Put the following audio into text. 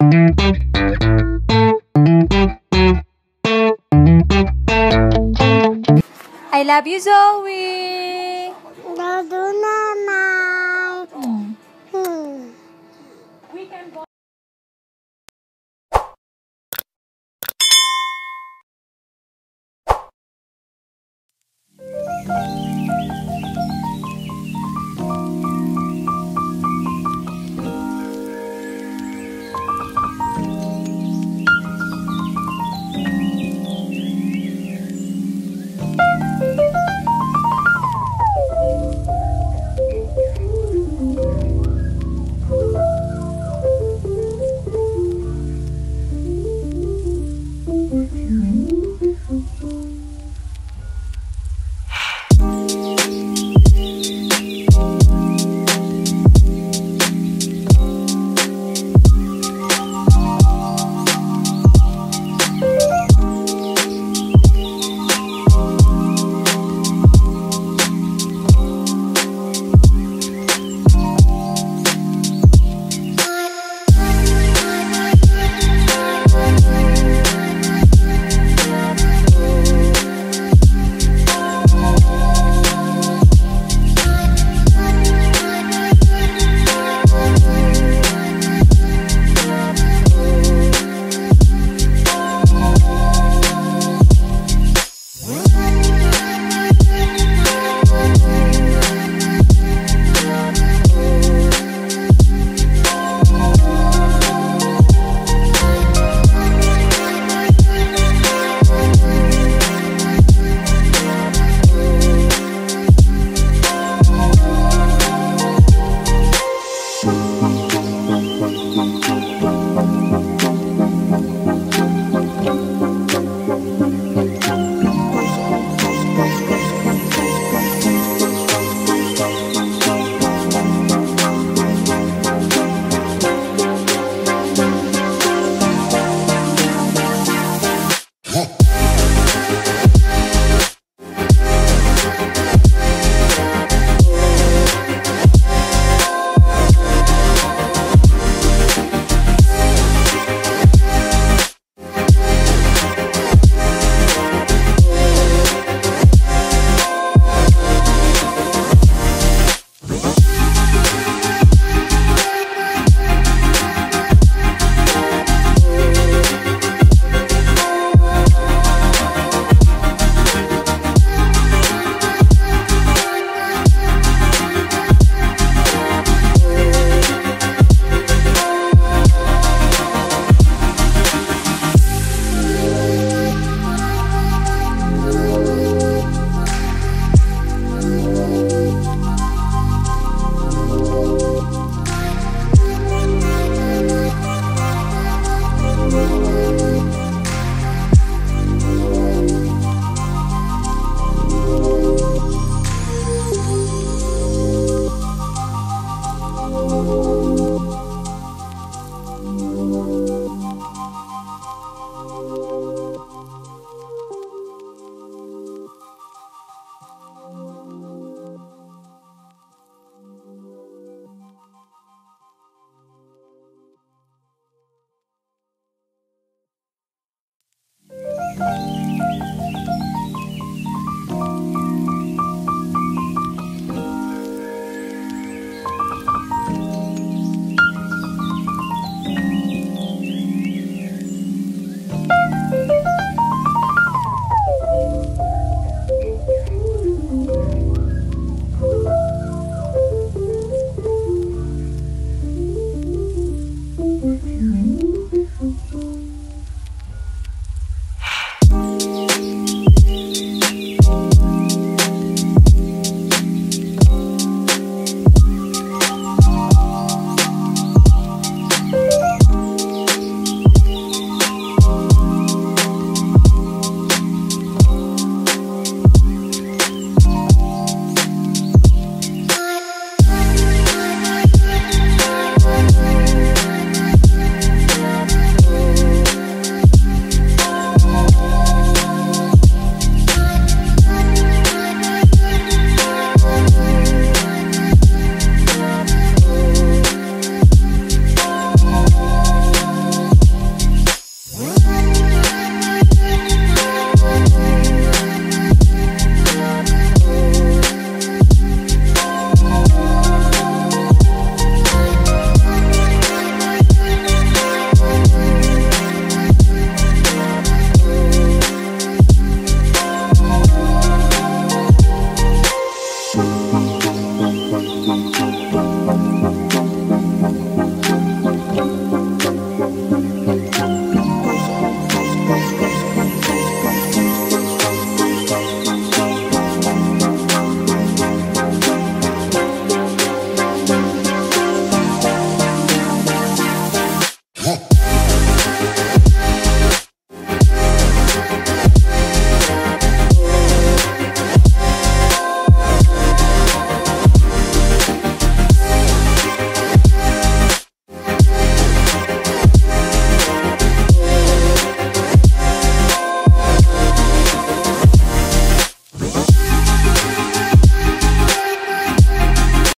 I love you, Zoe!